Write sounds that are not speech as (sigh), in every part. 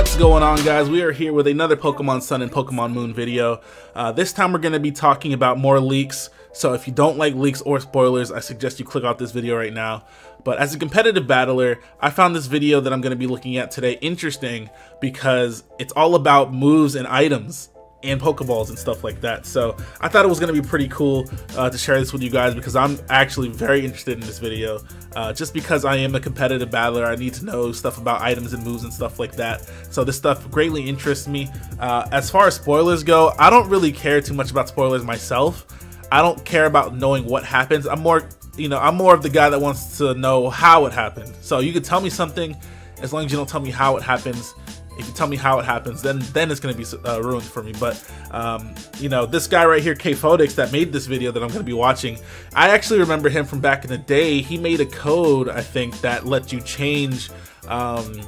What's going on guys? We are here with another Pokemon Sun and Pokemon Moon video. Uh, this time we're going to be talking about more leaks, so if you don't like leaks or spoilers, I suggest you click off this video right now. But as a competitive battler, I found this video that I'm going to be looking at today interesting because it's all about moves and items and Pokeballs and stuff like that. So I thought it was going to be pretty cool uh, to share this with you guys because I'm actually very interested in this video. Uh, just because I am a competitive battler, I need to know stuff about items and moves and stuff like that. So this stuff greatly interests me. Uh, as far as spoilers go, I don't really care too much about spoilers myself. I don't care about knowing what happens. I'm more, you know, I'm more of the guy that wants to know how it happened. So you could tell me something as long as you don't tell me how it happens if you tell me how it happens, then then it's gonna be uh, ruined for me. But um, you know, this guy right here, Kaphotics, that made this video that I'm gonna be watching, I actually remember him from back in the day. He made a code, I think, that let you change. Um,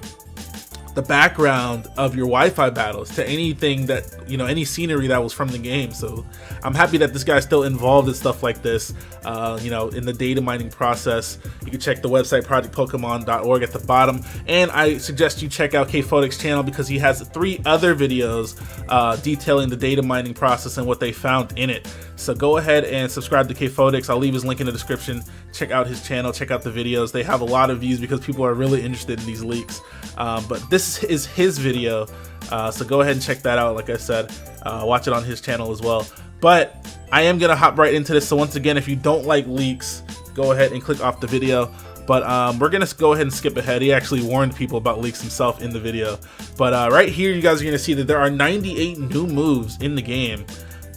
the background of your Wi-Fi battles to anything that you know any scenery that was from the game. So I'm happy that this guy's still involved in stuff like this uh, you know in the data mining process. You can check the website projectpokemon.org at the bottom. And I suggest you check out Kaphotics channel because he has three other videos uh, detailing the data mining process and what they found in it. So go ahead and subscribe to Kaphotics I'll leave his link in the description. Check out his channel. Check out the videos. They have a lot of views because people are really interested in these leaks. Um, but this this is his video, uh, so go ahead and check that out. Like I said, uh, watch it on his channel as well. But I am gonna hop right into this. So once again, if you don't like leaks, go ahead and click off the video. But um, we're gonna go ahead and skip ahead. He actually warned people about leaks himself in the video. But uh, right here, you guys are gonna see that there are 98 new moves in the game,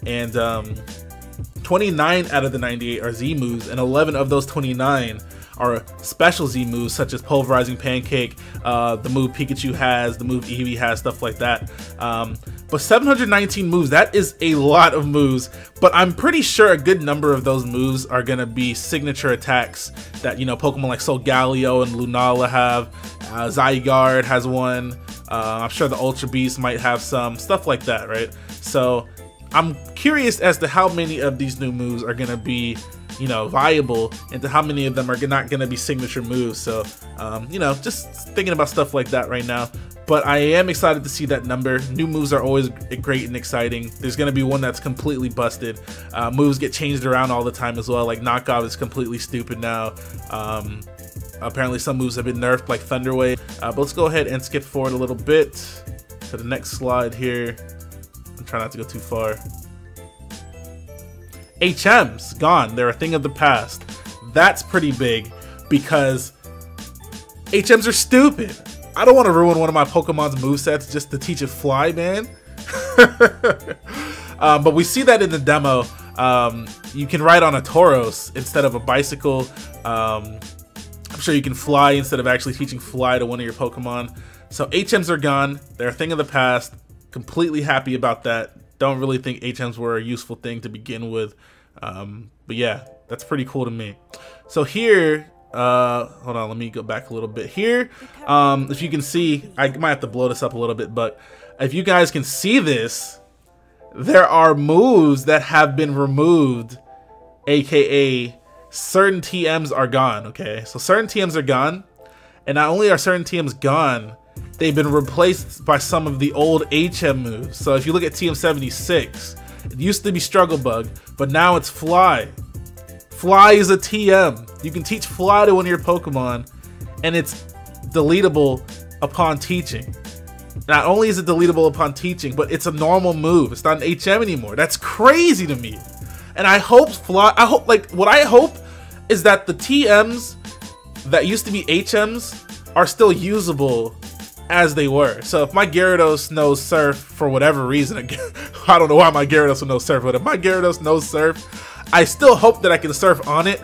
and um, 29 out of the 98 are Z moves, and 11 of those 29 are special Z moves such as Pulverizing Pancake, uh, the move Pikachu has, the move Eevee has, stuff like that. Um, but 719 moves, that is a lot of moves, but I'm pretty sure a good number of those moves are going to be signature attacks that, you know, Pokemon like Solgaleo and Lunala have. Uh, Zygarde has one. Uh, I'm sure the Ultra Beast might have some, stuff like that, right? So I'm curious as to how many of these new moves are going to be you know, viable and to how many of them are not going to be signature moves. So, um, you know, just thinking about stuff like that right now. But I am excited to see that number. New moves are always great and exciting. There's going to be one that's completely busted. Uh, moves get changed around all the time as well. Like knockoff is completely stupid now. Um, apparently some moves have been nerfed like Thunder Wave. Uh, but let's go ahead and skip forward a little bit to the next slide here. I'm not to go too far. HMs, gone. They're a thing of the past. That's pretty big because HMs are stupid. I don't want to ruin one of my Pokemon's movesets just to teach it fly, man. (laughs) um, but we see that in the demo. Um, you can ride on a Tauros instead of a bicycle. Um, I'm sure you can fly instead of actually teaching fly to one of your Pokemon. So HMs are gone. They're a thing of the past. Completely happy about that don't really think HMs were a useful thing to begin with. Um, but yeah, that's pretty cool to me. So here, uh, hold on, let me go back a little bit here. Um, if you can see, I might have to blow this up a little bit, but if you guys can see this, there are moves that have been removed, aka certain TMs are gone, okay? So certain TMs are gone, and not only are certain TMs gone, they've been replaced by some of the old HM moves. So if you look at TM76, it used to be Struggle Bug, but now it's Fly. Fly is a TM. You can teach Fly to one of your Pokemon, and it's deletable upon teaching. Not only is it deletable upon teaching, but it's a normal move. It's not an HM anymore. That's crazy to me. And I hope Fly, I hope, like, what I hope is that the TMs that used to be HMs are still usable as they were. So if my Gyarados knows Surf for whatever reason, (laughs) I don't know why my Gyarados will know Surf, but if my Gyarados knows Surf, I still hope that I can Surf on it,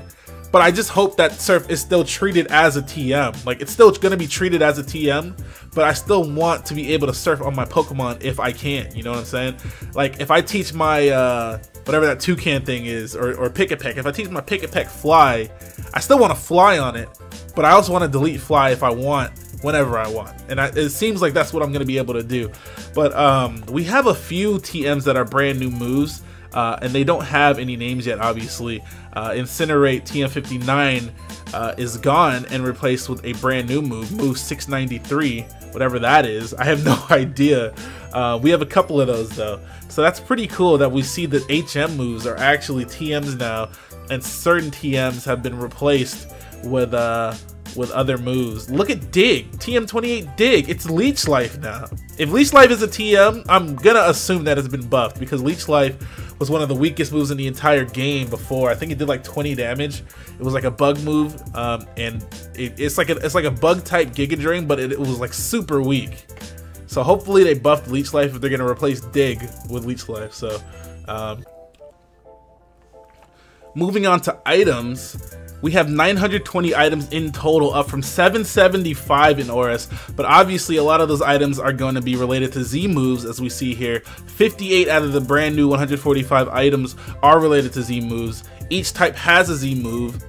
but I just hope that Surf is still treated as a TM. Like, it's still going to be treated as a TM, but I still want to be able to Surf on my Pokemon if I can, you know what I'm saying? Like, if I teach my, uh, whatever that toucan thing is, or, or Pikipek, if I teach my Pikipek Fly, I still want to Fly on it, but I also want to delete Fly if I want whenever I want. And I, it seems like that's what I'm going to be able to do. But um, we have a few TMs that are brand new moves. Uh, and they don't have any names yet, obviously. Uh, Incinerate TM59 uh, is gone and replaced with a brand new move, move 693, whatever that is. I have (laughs) no idea. Uh, we have a couple of those though. So that's pretty cool that we see that HM moves are actually TMs now, and certain TMs have been replaced with uh with other moves. Look at Dig, TM28 Dig. It's Leech Life now. If Leech Life is a TM, I'm gonna assume that it's been buffed because Leech Life was one of the weakest moves in the entire game before. I think it did like 20 damage. It was like a bug move, um, and it, it's like a, it's like a bug type Giga Drain, but it, it was like super weak. So hopefully they buffed Leech Life if they're gonna replace Dig with Leech Life. So um, moving on to items, we have 920 items in total, up from 775 in ORAS, but obviously a lot of those items are going to be related to Z moves, as we see here. 58 out of the brand new 145 items are related to Z moves. Each type has a Z move,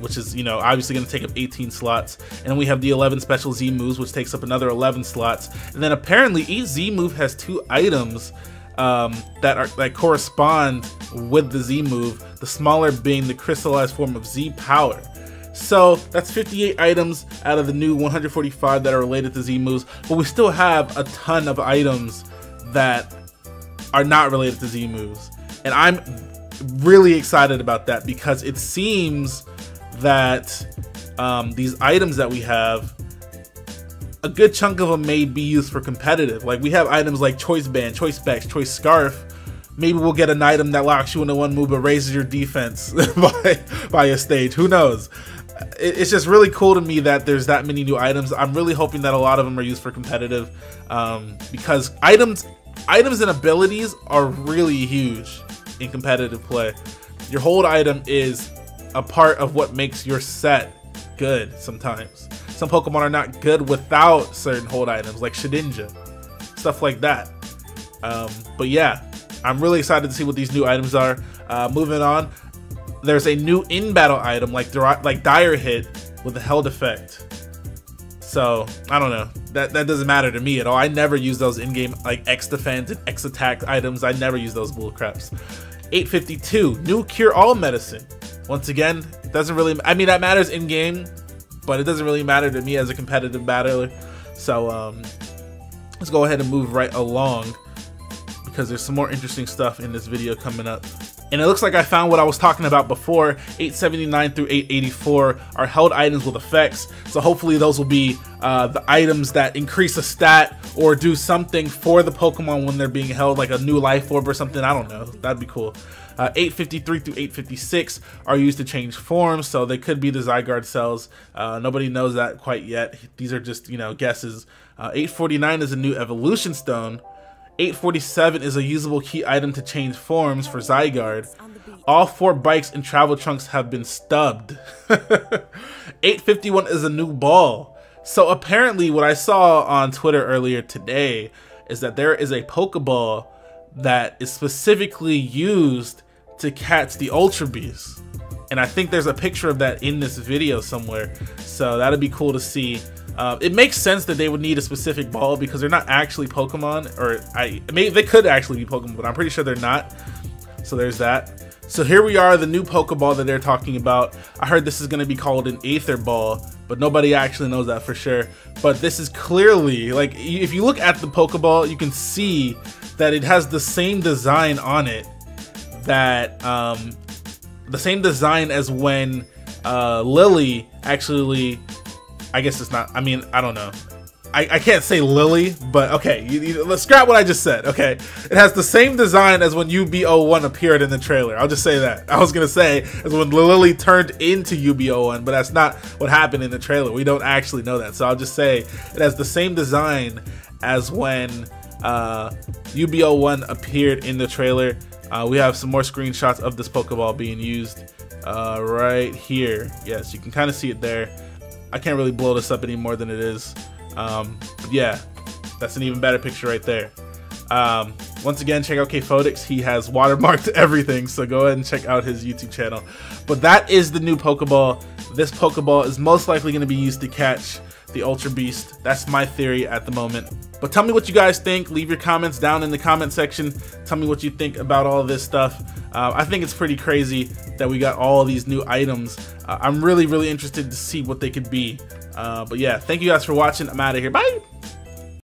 which is, you know, obviously going to take up 18 slots. And we have the 11 special Z moves, which takes up another 11 slots. And then apparently each Z move has two items um, that are that correspond with the Z move, the smaller being the crystallized form of Z power. So that's 58 items out of the new 145 that are related to Z moves, but we still have a ton of items that are not related to Z moves. And I'm really excited about that because it seems that um, these items that we have a good chunk of them may be used for competitive. Like we have items like Choice Band, Choice Specs, Choice Scarf. Maybe we'll get an item that locks you into one move but raises your defense (laughs) by, by a stage. Who knows? It's just really cool to me that there's that many new items. I'm really hoping that a lot of them are used for competitive um, because items, items and abilities are really huge in competitive play. Your hold item is a part of what makes your set good sometimes. Some Pokemon are not good without certain hold items, like Shedinja. Stuff like that. Um, but yeah, I'm really excited to see what these new items are. Uh, moving on, there's a new in-battle item like like Dire Hit with a held effect. So I don't know. That that doesn't matter to me at all. I never use those in-game like X defense and X attack items. I never use those bull craps. 852 new cure all medicine. Once again, doesn't really. I mean that matters in game, but it doesn't really matter to me as a competitive battler. So um, let's go ahead and move right along because there's some more interesting stuff in this video coming up. And it looks like I found what I was talking about before. 879 through 884 are held items with effects. So hopefully those will be uh, the items that increase a stat or do something for the Pokemon when they're being held, like a new life orb or something. I don't know. That'd be cool. Uh, 853 through 856 are used to change forms, so they could be the Zygarde cells. Uh, nobody knows that quite yet. These are just, you know, guesses. Uh, 849 is a new evolution stone. 847 is a usable key item to change forms for Zygarde. All four bikes and travel trunks have been stubbed. (laughs) 851 is a new ball. So apparently what I saw on Twitter earlier today is that there is a Pokeball that is specifically used to catch the Ultra Beast. And I think there's a picture of that in this video somewhere. So that'd be cool to see. Uh, it makes sense that they would need a specific ball because they're not actually Pokemon, or I maybe they could actually be Pokemon, but I'm pretty sure they're not. So there's that. So here we are, the new Pokeball that they're talking about. I heard this is going to be called an Aether Ball, but nobody actually knows that for sure. But this is clearly, like, if you look at the Pokeball, you can see that it has the same design on it that um, the same design as when uh, Lillie actually. I guess it's not. I mean, I don't know. I, I can't say Lillie, but okay. You, you, let's scrap what I just said. Okay, it has the same design as when UB01 appeared in the trailer. I'll just say that. (laughs) I was gonna say as when Lillie turned into UB01, but that's not what happened in the trailer. We don't actually know that, so I'll just say it has the same design as when uh, UB01 appeared in the trailer. Uh, we have some more screenshots of this Pokeball being used uh, right here. Yes, you can kind of see it there. I can't really blow this up any more than it is. Um, yeah, that's an even better picture right there. Um, once again, check out Kaphotics. He has watermarked (laughs) everything, so go ahead and check out his YouTube channel. But that is the new Pokeball. This Pokeball is most likely going to be used to catch the Ultra Beast. That's my theory at the moment. But tell me what you guys think. Leave your comments down in the comment section. Tell me what you think about all this stuff. Uh, I think it's pretty crazy that we got all these new items. Uh, I'm really, really interested to see what they could be. Uh, but yeah, thank you guys for watching. I'm out of here. Bye!